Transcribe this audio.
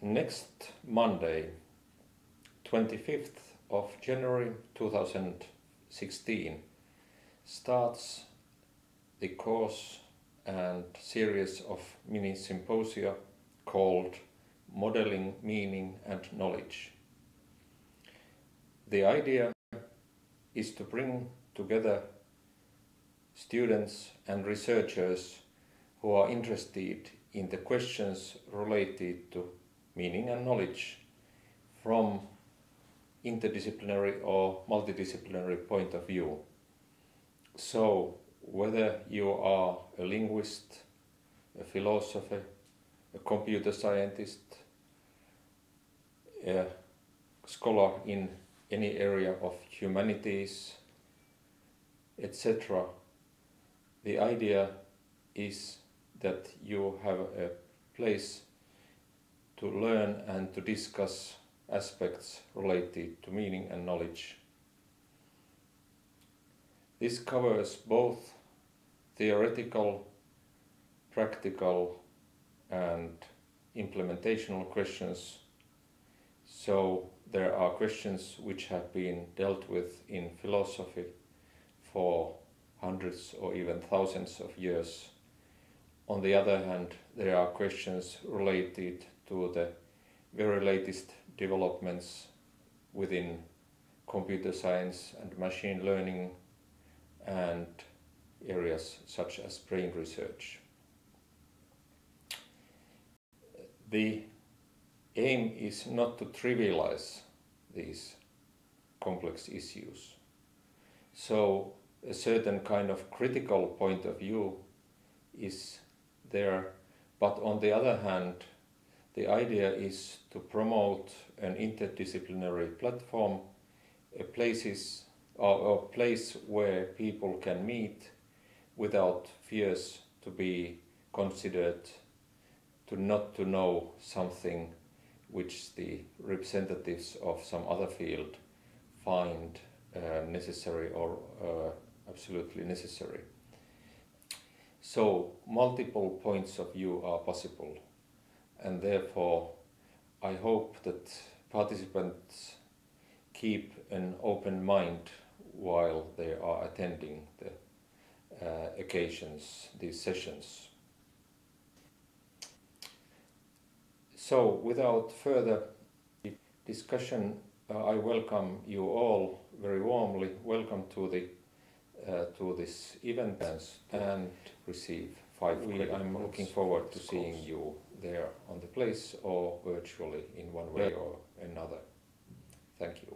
Next Monday, 25th of January 2016, starts the course and series of mini symposia called Modeling Meaning and Knowledge. The idea is to bring together students and researchers who are interested in the questions related to meaning and knowledge from interdisciplinary or multidisciplinary point of view. So whether you are a linguist, a philosopher, a computer scientist, a scholar in any area of humanities, etc. The idea is that you have a place to learn and to discuss aspects related to meaning and knowledge. This covers both theoretical, practical and implementational questions. So there are questions which have been dealt with in philosophy for hundreds or even thousands of years. On the other hand, there are questions related to the very latest developments within computer science and machine learning and areas such as brain research. The aim is not to trivialize these complex issues. So a certain kind of critical point of view is there, but on the other hand, the idea is to promote an interdisciplinary platform, a places or a place where people can meet without fears to be considered to not to know something which the representatives of some other field find uh, necessary or uh, absolutely necessary. So multiple points of view are possible and therefore I hope that participants keep an open mind while they are attending the uh, occasions, these sessions. So without further discussion, uh, I welcome you all very warmly. Welcome to the uh, to this event and receive five. We, I'm looking forward to seeing you there on the place or virtually in one way or another. Thank you.